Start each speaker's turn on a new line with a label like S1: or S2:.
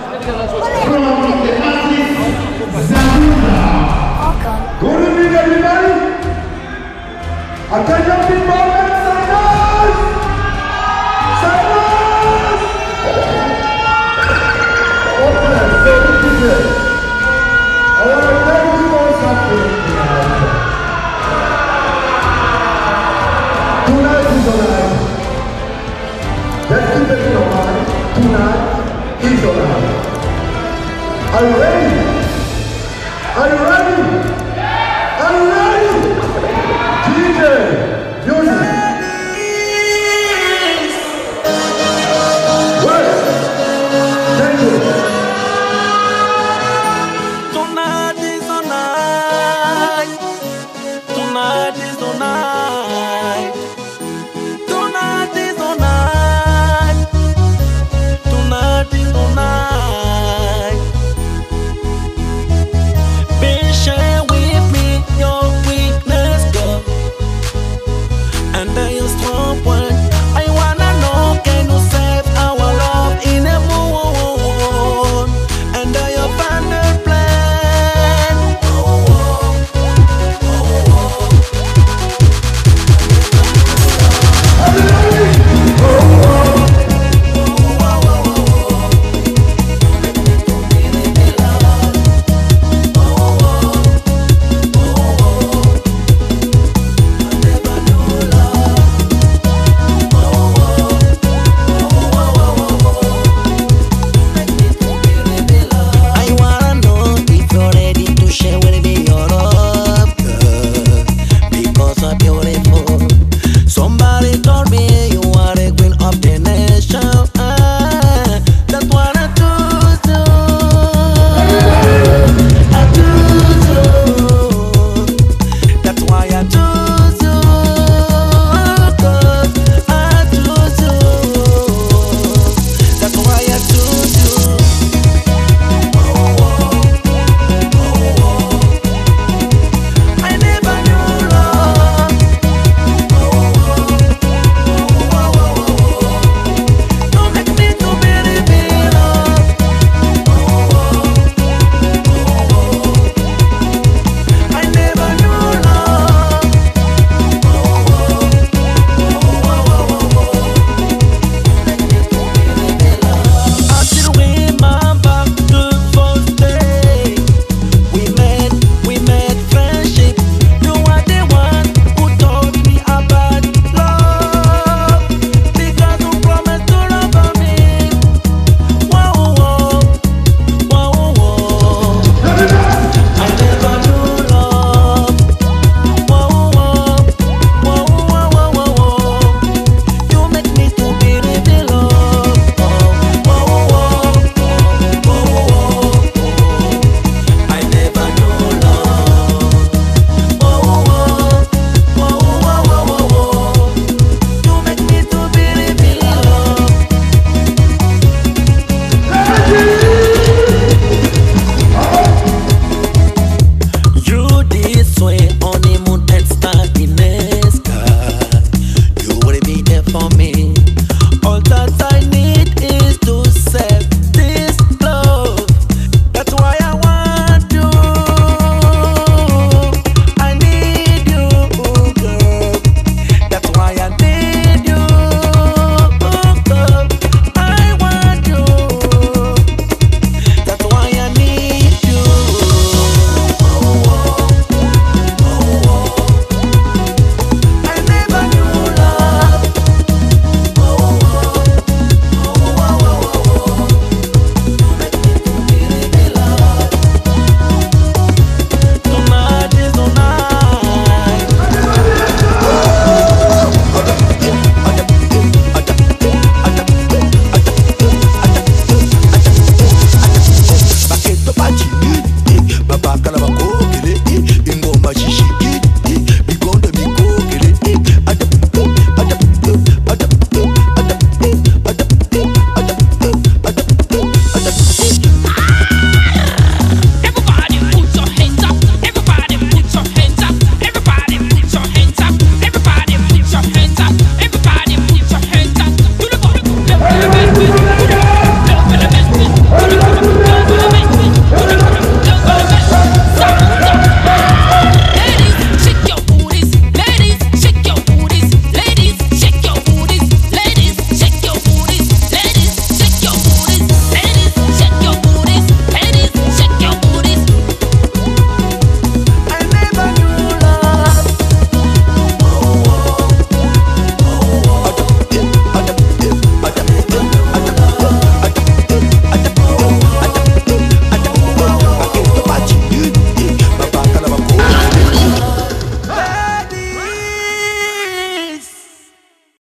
S1: from the artist Zabuza. Good evening, Are you ready? Are you ready? Are you ready? DJ, music.